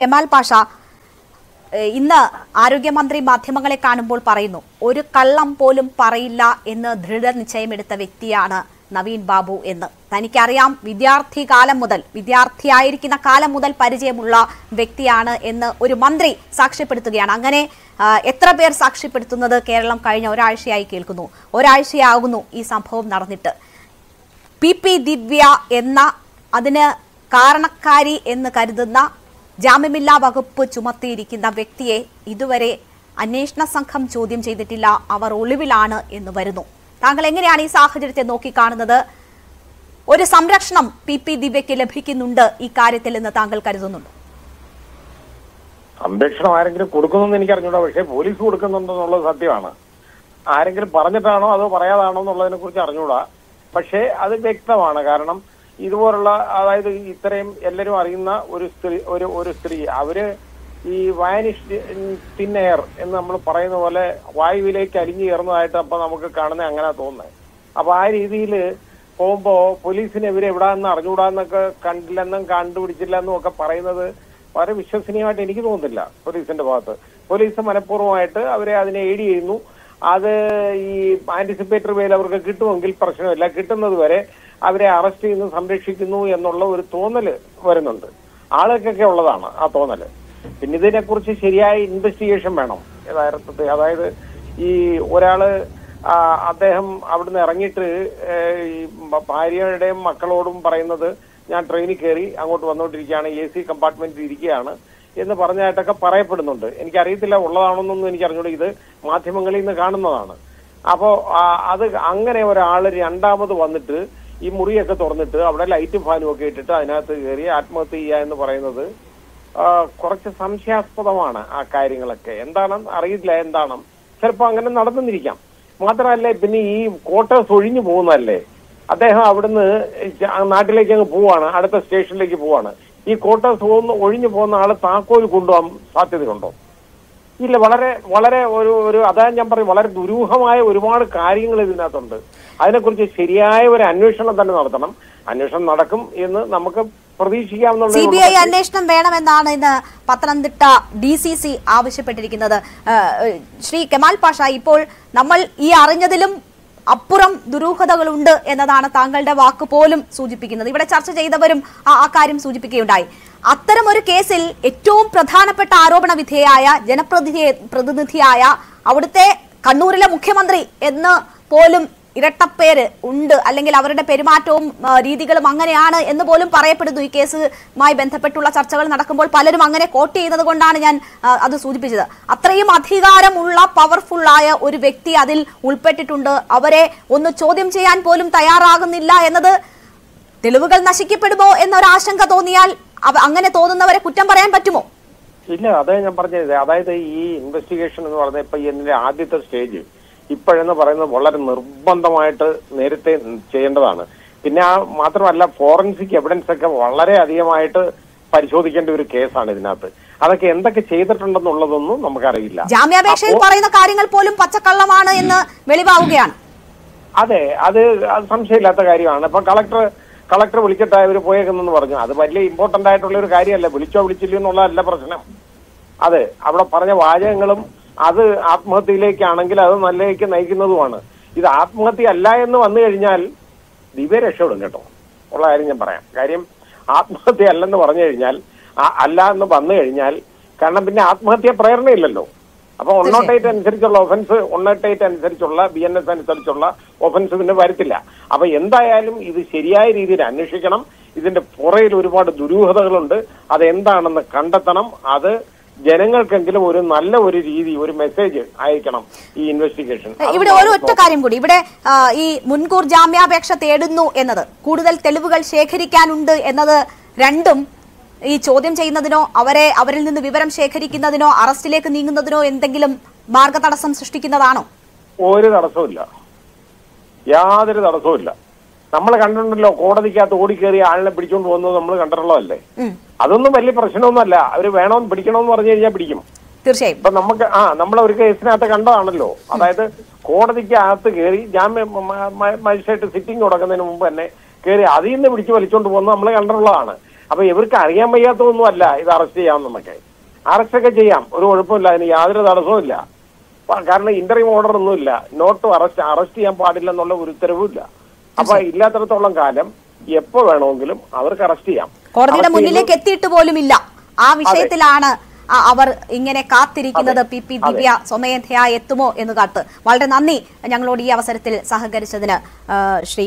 കെമാൽ പാഷ ഇന്ന് ആരോഗ്യമന്ത്രി മാധ്യമങ്ങളെ കാണുമ്പോൾ പറയുന്നു ഒരു കള്ളം പോലും പറയില്ല എന്ന് ദൃഢനിശ്ചയമെടുത്ത വ്യക്തിയാണ് നവീൻ ബാബു എന്ന്. തനിക്കറിയാം വിദ്യാർത്ഥി കാലം മുതൽ വിദ്യാർത്ഥിയായിരിക്കുന്ന കാലം മുതൽ പരിചയമുള്ള വ്യക്തിയാണ് എന്ന് ഒരു മന്ത്രി സാക്ഷ്യപ്പെടുത്തുകയാണ്. അങ്ങനെ എത്ര പേർ സാക്ഷ്യപ്പെടുത്തുന്നത് കേരളം കഴിഞ്ഞ ഒരാഴ്ചയായി കേൾക്കുന്നു. ഒരാഴ്ചയാകുന്നു ഈ സംഭവം നടന്നിട്ട്. പി പി ദിവ്യ എന്ന അതിന് കാരണക്കാരി എന്ന് കരുതുന്ന ജാമ്യമില്ലാ വകുപ്പ് ചുമത്തിയിരിക്കുന്ന വ്യക്തിയെ ഇതുവരെ അന്വേഷണ സംഘം ചോദ്യം ചെയ്തിട്ടില്ല. അവർ ഒളിവിലാണ് എന്ന് വരുന്നു. താങ്കൾ എങ്ങനെയാണ് ഈ സാഹചര്യത്തെ നോക്കിക്കാണുന്നത്? ഒരു സംരക്ഷണം പി പി ദിവ്യയ്ക്ക് ലഭിക്കുന്നുണ്ട് ഈ കാര്യത്തിൽ എന്ന് താങ്കൾ കരുതുന്നുണ്ട്? സംരക്ഷണം ആരെങ്കിലും കൊടുക്കുന്നെന്ന് എനിക്ക് അറിഞ്ഞൂടാ പക്ഷേ പോലീസ് കൊടുക്കുന്നുണ്ടെന്നുള്ളത് സത്യമാണ്. ആരെങ്കിലും പറഞ്ഞിട്ടാണോ അതോ പറയാതാണോ എന്നുള്ളതിനെ കുറിച്ച് അറിഞ്ഞൂടാ. പക്ഷേ അത് വ്യക്തമാണ്. കാരണം ഇതുപോലുള്ള അതായത് ഇത്രയും എല്ലാവരും അറിയുന്ന ഒരു സ്ത്രീ ഒരു ഒരു സ്ത്രീ അവർ ഈ വാനിഷ് തിൻ എയർ എന്ന് നമ്മൾ പറയുന്ന പോലെ വായുവിലേക്ക് അലിഞ്ഞു കയറുന്നതായിട്ട് അപ്പൊ നമുക്ക് കാണുന്ന അങ്ങനെ തോന്നുന്നത്. അപ്പൊ ആ രീതിയിൽ പോകുമ്പോ പോലീസിന് ഇവർ എവിടാന്ന് അറിഞ്ഞുകൂടാന്നൊക്കെ കണ്ടില്ലെന്നും കണ്ടുപിടിച്ചില്ലെന്നും ഒക്കെ പറയുന്നത് വളരെ വിശ്വസനീയമായിട്ട് എനിക്ക് തോന്നുന്നില്ല പോലീസിന്റെ ഭാഗത്ത്. പോലീസ് മനഃപൂർവമായിട്ട് അവരെ അതിനെ എയ്ഡ് ചെയ്യുന്നു. അത് ഈ ആന്റിസിപ്പേറ്ററി വേല അവർക്ക് കിട്ടുമെങ്കിൽ പ്രശ്നമില്ല. കിട്ടുന്നത് വരെ അവരെ അറസ്റ്റ് ചെയ്യുന്ന സംരക്ഷിക്കുന്നു എന്നുള്ള ഒരു തോന്നൽ വരുന്നുണ്ട്. ആളുകൾക്കൊക്കെ ഉള്ളതാണ് ആ തോന്നൽ പിന്നെ ഇതിനെക്കുറിച്ച് ശരിയായ ഇൻവെസ്റ്റിഗേഷൻ വേണം. യഥാർത്ഥത്തിൽ അതായത് ഈ ഒരാൾ അദ്ദേഹം അവിടുന്ന് ഇറങ്ങിയിട്ട് ഈ ഭാര്യയുടെയും മക്കളോടും പറയുന്നത് ഞാൻ ട്രെയിനിൽ കയറി അങ്ങോട്ട് വന്നുകൊണ്ടിരിക്കുകയാണ് എ സി കമ്പാർട്ട്മെന്റിൽ ഇരിക്കുകയാണ്. എന്ന് പറഞ്ഞായിട്ടൊക്കെ പറയപ്പെടുന്നുണ്ട്. എനിക്കറിയത്തില്ല ഉള്ളതാണെന്നൊന്നും എനിക്ക് അറിഞ്ഞൂടെ ഇത് മാധ്യമങ്ങളിൽ നിന്ന് കാണുന്നതാണ്. അപ്പോ അത് അങ്ങനെ ഒരാൾ രണ്ടാമത് വന്നിട്ട് ഈ മുറിയൊക്കെ തുറന്നിട്ട് അവിടെ ലൈറ്റും ഫാനും ഒക്കെ ഇട്ടിട്ട് അതിനകത്ത് കയറി ആത്മഹത്യ ചെയ്യുക എന്ന് പറയുന്നത് കുറച്ച് സംശയാസ്പദമാണ് ആ കാര്യങ്ങളൊക്കെ. എന്താണെന്ന് അറിയില്ല എന്താണ് ചിലപ്പോ അങ്ങനെ നടന്നിരിക്കാം. മാത്രമല്ല പിന്നെ ഈ ക്വാർട്ടേഴ്സ് ഒഴിഞ്ഞു പോകുന്നതല്ലേ? അദ്ദേഹം അവിടുന്ന് നാട്ടിലേക്ക് അങ്ങ് പോവാണ്. അടുത്ത സ്റ്റേഷനിലേക്ക് പോവാണ്. ഈ ക്വാർട്ടേഴ്സ് പോകുന്ന ഒഴിഞ്ഞു പോകുന്ന ആൾ താക്കോൽ കൊണ്ടുപോകാൻ സാധ്യതയുണ്ടോ? ഇല്ല വളരെ വളരെ ഒരു ഒരു അതായത് ഞാൻ പറയും വളരെ ദുരൂഹമായ ഒരുപാട് കാര്യങ്ങൾ ഇതിനകത്തുണ്ട്. അതിനെക്കുറിച്ച് ശരിയായ ഒരു അന്വേഷണം തന്നെ നടത്തണം. അന്വേഷണം നടക്കും എന്ന് നമുക്ക് സി ബി ഐ അന്വേഷണം വേണമെന്നാണ് ഇന്ന് പത്തനംതിട്ട ഡി സി സി ആവശ്യപ്പെട്ടിരിക്കുന്നത്. ശ്രീ കെമാൽ പാഷ ഇപ്പോൾ നമ്മൾ ഈ അറിഞ്ഞതിലും അപ്പുറം ദുരൂഹതകളുണ്ട് എന്നതാണ് താങ്കളുടെ വാക്ക് പോലും സൂചിപ്പിക്കുന്നത്. ഇവിടെ ചർച്ച ചെയ്തവരും ആ കാര്യം സൂചിപ്പിക്കുകയുണ്ടായി. അത്തരം ഒരു കേസിൽ ഏറ്റവും പ്രധാനപ്പെട്ട ആരോപണ വിധേയായ ജനപ്രതിനിധി പ്രതിനിധിയായ അവിടുത്തെ കണ്ണൂരിലെ മുഖ്യമന്ത്രി എന്ന് പോലും ഇരട്ടപ്പേര് ഉണ്ട്. അല്ലെങ്കിൽ അവരുടെ പെരുമാറ്റവും രീതികളും അങ്ങനെയാണ് എന്ന് പോലും പറയപ്പെടുന്നു ഈ കേസുമായി ബന്ധപ്പെട്ടുള്ള ചർച്ചകൾ നടക്കുമ്പോൾ പലരും അങ്ങനെ കോട്ട് ചെയ്യുന്നത് കൊണ്ടാണ് ഞാൻ അത് സൂചിപ്പിച്ചത്. അത്രയും അധികാരമുള്ള പവർഫുള്ളായ ഒരു വ്യക്തി അതിൽ ഉൾപ്പെട്ടിട്ടുണ്ട്. അവരെ ഒന്ന് ചോദ്യം ചെയ്യാൻ പോലും തയ്യാറാകുന്നില്ല എന്നത് തെളിവുകൾ നശിക്കപ്പെടുമോ എന്നൊരാശങ്ക തോന്നിയാൽ അങ്ങനെ തോന്നുന്നവരെ കുറ്റം പറയാൻ പറ്റുമോ? ഇല്ല അതേ ഞാൻ പറഞ്ഞത്. അതായത് ഈ ഇൻവെസ്റ്റിഗേഷൻ എന്ന് പറഞ്ഞ ഇപ്പൊ ഇതിന്റെ ആദ്യത്തെ സ്റ്റേജ് ഇപ്പോഴെന്ന് പറയുന്നത് വളരെ നിർബന്ധമായിട്ട് നേരത്തെ ചെയ്യേണ്ടതാണ്. പിന്നെ ആ മാത്രമല്ല ഫോറൻസിക് എവിഡൻസ് ഒക്കെ വളരെ അധികമായിട്ട് പരിശോധിക്കേണ്ട ഒരു കേസാണ് ഇതിനകത്ത്. അതൊക്കെ എന്തൊക്കെ ചെയ്തിട്ടുണ്ടെന്നുള്ളതൊന്നും നമുക്കറിയില്ല. ജാമ്യാപേക്ഷയിൽ പറയുന്ന കാര്യങ്ങൾ പോലും പച്ചക്കള്ളമാണ് എന്ന് വെളിവാവുകയാണ്. അതെ അത് അത് സംശയമില്ലാത്ത കാര്യമാണ്. ഇപ്പൊ കളക്ടർ കളക്ടർ വിളിച്ചിട്ട് അവർ പോയേക്കുന്നെന്ന് പറഞ്ഞു. അത് വലിയ ഇമ്പോർട്ടന്റ് ആയിട്ടുള്ള ഒരു കാര്യമല്ല. വിളിച്ചോ വിളിച്ചില്ലയോ എന്നുള്ളതല്ല പ്രശ്നം. അതെ അവിടെ പറഞ്ഞ വാചകങ്ങളും അത് ആത്മഹത്യയിലേക്കാണെങ്കിൽ അത് നല്ലതിലേക്ക് നയിക്കുന്നതുമാണ്. ഇത് ആത്മഹത്യ അല്ല എന്ന് വന്നു കഴിഞ്ഞാൽ ദിവ്യ രക്ഷപ്പെടും കേട്ടോ. ഉള്ള കാര്യം ഞാൻ പറയാം. കാര്യം ആത്മഹത്യ അല്ലെന്ന് പറഞ്ഞു കഴിഞ്ഞാൽ അല്ല എന്ന് വന്നു കഴിഞ്ഞാൽ കാരണം പിന്നെ ആത്മഹത്യ പ്രേരണയില്ലല്ലോ. അപ്പൊ ഒന്നോട്ട് എയ്റ്റ് അനുസരിച്ചുള്ള ഒഫൻസ് ഒന്നോട്ട് നോട്ട് എയ്റ്റ് അനുസരിച്ചുള്ള ബി എൻ എസ് അനുസരിച്ചുള്ള ഒഫൻസ് പിന്നെ വരത്തില്ല. അപ്പൊ എന്തായാലും ഇത് ശരിയായ രീതിയിൽ അന്വേഷിക്കണം. ഇതിന്റെ പുറയിൽ ഒരുപാട് ദുരൂഹതകളുണ്ട്. അതെന്താണെന്ന് കണ്ടെത്തണം. അത് ജനങ്ങൾക്കെങ്കിലും ഒരു നല്ല ഒരു രീതി ഒരു മെസ്സേജ് അയക്കണം ഈ ഇൻവെസ്റ്റിഗേഷൻ ഇവിടെ ഒരു ഒറ്റ കാര്യം കൂടി. ഇവിടെ ഈ മുൻകൂർ ജാമ്യാപേക്ഷ തേടുന്നു എന്നത് കൂടുതൽ തെളിവുകൾ ശേഖരിക്കാനുണ്ട് എന്നത് രണ്ടും ഈ ചോദ്യം ചെയ്യുന്നതിനോ അവരെ അവരിൽ നിന്ന് വിവരം ശേഖരിക്കുന്നതിനോ അറസ്റ്റിലേക്ക് നീങ്ങുന്നതിനോ എന്തെങ്കിലും മാർഗ തടസ്സം സൃഷ്ടിക്കുന്നതാണോ? ഒരു തടസ്സമില്ല യാതൊരു തടസ്സവുമില്ല. നമ്മൾ കണ്ടിട്ടുണ്ടല്ലോ കോടതിക്കകത്ത് ഓടിക്കേറിയ ആളിനെ പിടിച്ചുകൊണ്ട് പോകുന്നത് നമ്മൾ കണ്ടിട്ടുള്ളോ അല്ലേ അതൊന്നും വലിയ പ്രശ്നമൊന്നുമല്ല. അവർ വേണമെന്ന് പിടിക്കണമെന്ന് പറഞ്ഞു കഴിഞ്ഞാൽ പിടിക്കും. തീർച്ചയായും. ഇപ്പൊ നമുക്ക് ആ നമ്മൾ ഒരു കേസിനകത്ത് കണ്ടതാണല്ലോ. അതായത് കോടതിക്ക് അകത്ത് കയറി ജാമ്യ മജിസ്ട്രേറ്റ് സിറ്റിംഗ് തുടങ്ങുന്നതിന് മുമ്പ് തന്നെ കയറി അതിൽ നിന്ന് പിടിച്ച് വലിച്ചോണ്ട് പോകുന്നത് നമ്മൾ കണ്ടിട്ടുള്ളതാണ്. അപ്പൊ ഇവർക്ക് അറിയാൻ വയ്യാത്തതൊന്നും അല്ല ഇത് അറസ്റ്റ് ചെയ്യാം നമുക്ക് അറസ്റ്റ് ഒക്കെ ചെയ്യാം. ഒരു കുഴപ്പമില്ല. അതിന് യാതൊരു തടസ്സവും ഇല്ല. കാരണം ഇന്റർവ്യൂ ഓർഡർ ഒന്നുമില്ല. നോട്ട് അറസ്റ്റ് അറസ്റ്റ് ചെയ്യാൻ പാടില്ല എന്നുള്ള ഒരു ഉത്തരവും ഇല്ല അപ്പൊ ഇല്ലാത്തിടത്തോളം കാലം എപ്പോ വേണമെങ്കിലും അവർക്ക് അറസ്റ്റ് ചെയ്യാം. കോടതിയുടെ മുന്നിലേക്ക് എത്തിയിട്ട് പോലുമില്ല. ആ വിഷയത്തിലാണ് അവർ ഇങ്ങനെ കാത്തിരിക്കുന്നത്. പി പി ദിവ്യ സ്വമേധയാ എത്തുമോ എന്ന് കാത്ത്. വളരെ നന്ദി ഞങ്ങളോട് ഈ അവസരത്തിൽ സഹകരിച്ചതിന് ശ്രീ